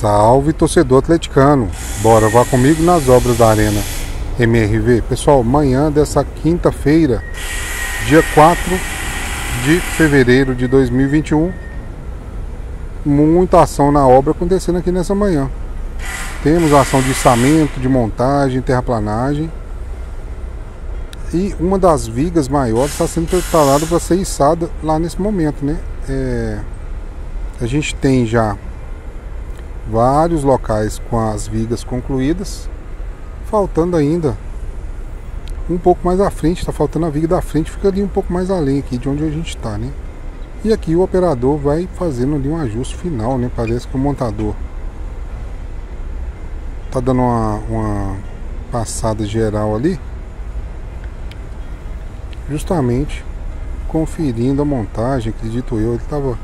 Salve torcedor atleticano! Bora, vá comigo nas obras da Arena MRV. Pessoal, manhã dessa quinta-feira, dia 4 de fevereiro de 2021, muita ação na obra acontecendo aqui nessa manhã. Temos ação de içamento, de montagem, terraplanagem. E uma das vigas maiores está sendo preparada para ser içada lá nesse momento, né? É, a gente tem já vários locais com as vigas concluídas, faltando ainda um pouco mais à frente, está faltando a viga da frente, fica ali um pouco mais além aqui de onde a gente está, né? E aqui o operador vai fazendo ali um ajuste final, né? Parece que o montador tá dando uma, uma passada geral ali, justamente conferindo a montagem, acredito eu, ele estava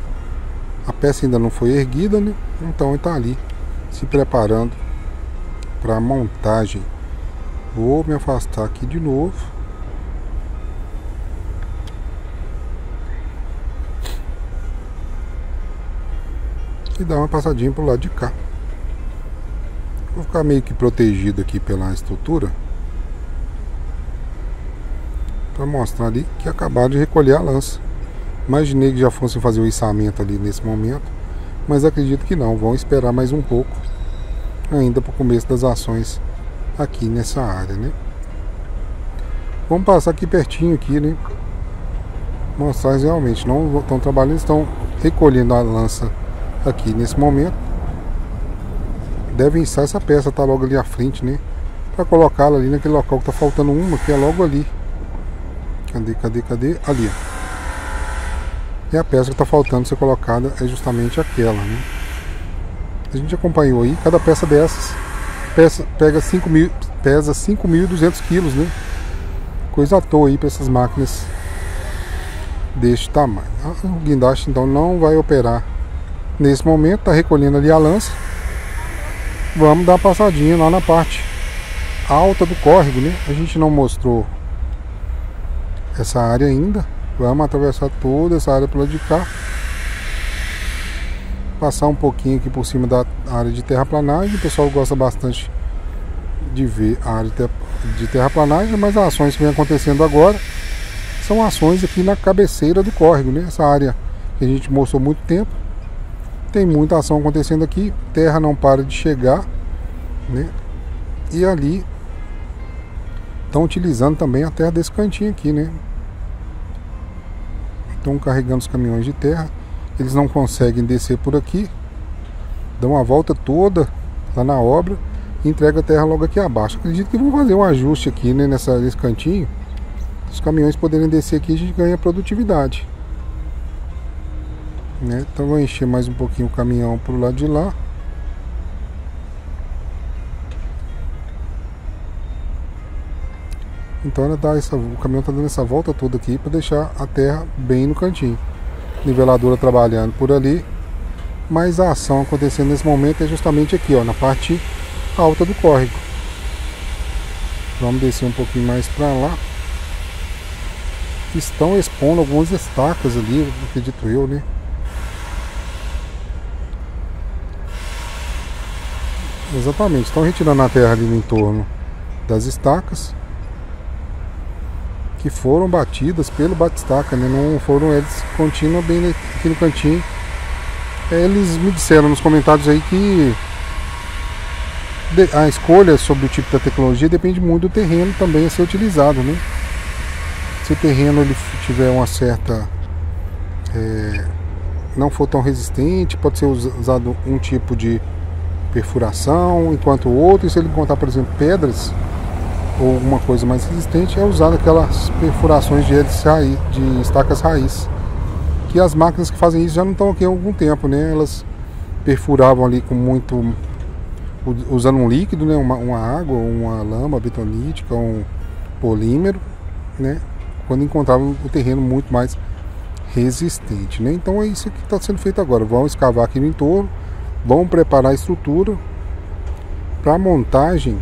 a peça ainda não foi erguida, né? Então está ali se preparando para a montagem. Vou me afastar aqui de novo. E dar uma passadinha pro lado de cá. Vou ficar meio que protegido aqui pela estrutura. Para mostrar ali que acabaram de recolher a lança. Imaginei que já fossem fazer o içamento ali nesse momento, mas acredito que não, vão esperar mais um pouco ainda para o começo das ações aqui nessa área, né? Vamos passar aqui pertinho aqui, né? Mostrar realmente não estão trabalhando, estão recolhendo a lança aqui nesse momento. Devem estar essa peça tá logo ali à frente, né? Para colocá-la ali naquele local que tá faltando uma, que é logo ali. Cadê, cadê, cadê? Ali, ó. E a peça que está faltando ser colocada é justamente aquela, né? A gente acompanhou aí, cada peça dessas peça, pega 5 mil, pesa 5.200 quilos, né? Coisa à toa aí para essas máquinas deste tamanho. O guindaste então não vai operar nesse momento, está recolhendo ali a lança. Vamos dar uma passadinha lá na parte alta do córrego, né? A gente não mostrou essa área ainda. Vamos atravessar toda essa área lado de cá. Passar um pouquinho aqui por cima da área de terraplanagem. O pessoal gosta bastante de ver a área de terraplanagem, mas as ações que vem acontecendo agora são ações aqui na cabeceira do córrego, né? Essa área que a gente mostrou muito tempo. Tem muita ação acontecendo aqui, terra não para de chegar, né? E ali estão utilizando também a terra desse cantinho aqui, né? Estão carregando os caminhões de terra, eles não conseguem descer por aqui, dão a volta toda lá na obra e entrega a terra logo aqui abaixo. Acredito que vão fazer um ajuste aqui né, nessa, nesse cantinho. Os caminhões poderem descer aqui, a gente ganha produtividade. Né? Então vou encher mais um pouquinho o caminhão pro lado de lá. Então ela dá essa, o caminhão está dando essa volta toda aqui para deixar a terra bem no cantinho. Niveladora trabalhando por ali. Mas a ação acontecendo nesse momento é justamente aqui, ó, na parte alta do córrego. Vamos descer um pouquinho mais para lá. Estão expondo algumas estacas ali, acredito eu, né? Exatamente, estão retirando a terra ali no entorno das estacas que foram batidas pelo Batistaca, né? não foram eles continuam bem aqui no cantinho. Eles me disseram nos comentários aí que a escolha sobre o tipo da tecnologia depende muito do terreno também a ser utilizado, né? Se o terreno ele tiver uma certa é, não for tão resistente, pode ser usado um tipo de perfuração, enquanto o outro, se ele encontrar, por exemplo, pedras, ou alguma coisa mais resistente é usada aquelas perfurações de hélice raiz, de estacas raiz. Que as máquinas que fazem isso já não estão aqui há algum tempo, né? Elas perfuravam ali com muito usando um líquido, né? uma, uma água, uma lama betonítica, um polímero, né? Quando encontravam o terreno muito mais resistente, né? Então é isso que está sendo feito agora. Vão escavar aqui no entorno, vão preparar a estrutura para a montagem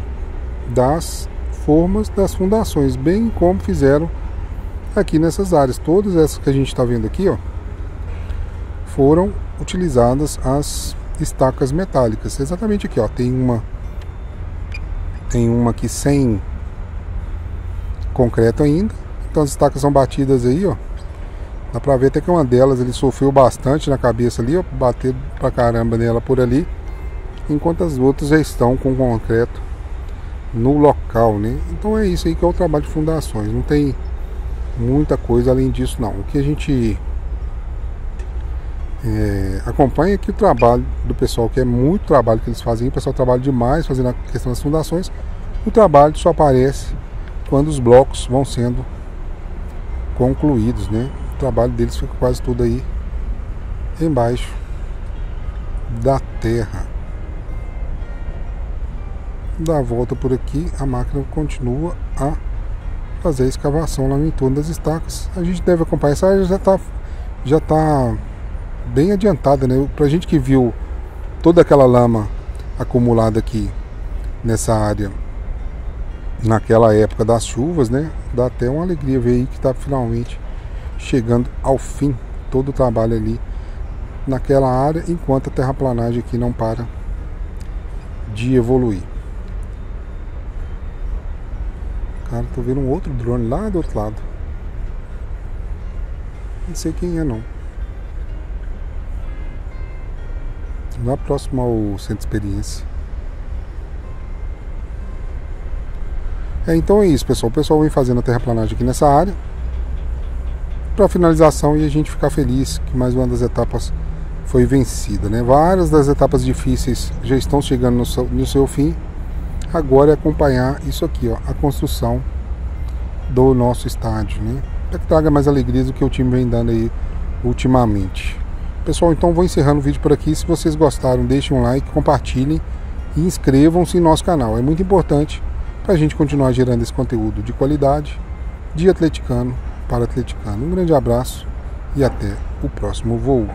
das formas das fundações, bem como fizeram aqui nessas áreas. Todas essas que a gente está vendo aqui, ó, foram utilizadas as estacas metálicas. Exatamente aqui, ó, tem uma tem uma aqui sem concreto ainda. Então as estacas são batidas aí, ó. Dá pra ver até que uma delas ele sofreu bastante na cabeça ali, ó, bater pra caramba nela por ali. Enquanto as outras já estão com concreto no local, né? Então é isso aí que é o trabalho de fundações. Não tem muita coisa além disso não. O que a gente é, acompanha aqui o trabalho do pessoal, que é muito trabalho que eles fazem, o pessoal trabalha demais fazendo a questão das fundações. O trabalho só aparece quando os blocos vão sendo concluídos, né? O trabalho deles fica quase tudo aí embaixo da terra. Dá a volta por aqui, a máquina continua a fazer a escavação lá no entorno das estacas. A gente deve acompanhar essa área já está já tá bem adiantada, né? Pra gente que viu toda aquela lama acumulada aqui nessa área naquela época das chuvas, né? Dá até uma alegria ver aí que está finalmente chegando ao fim todo o trabalho ali naquela área, enquanto a terraplanagem aqui não para de evoluir. Cara, tô vendo um outro drone lá do outro lado. Não sei quem é não. Lá próximo ao centro de experiência. É, então é isso, pessoal. O pessoal vem fazendo a terraplanagem aqui nessa área para finalização e a gente ficar feliz que mais uma das etapas foi vencida. Né? Várias das etapas difíceis já estão chegando no seu, no seu fim. Agora é acompanhar isso aqui, ó, a construção do nosso estádio, né? Para que traga mais alegria do que o time vem dando aí ultimamente. Pessoal, então vou encerrando o vídeo por aqui. Se vocês gostaram, deixem um like, compartilhem e inscrevam-se em nosso canal. É muito importante para a gente continuar gerando esse conteúdo de qualidade de atleticano para atleticano. Um grande abraço e até o próximo voo.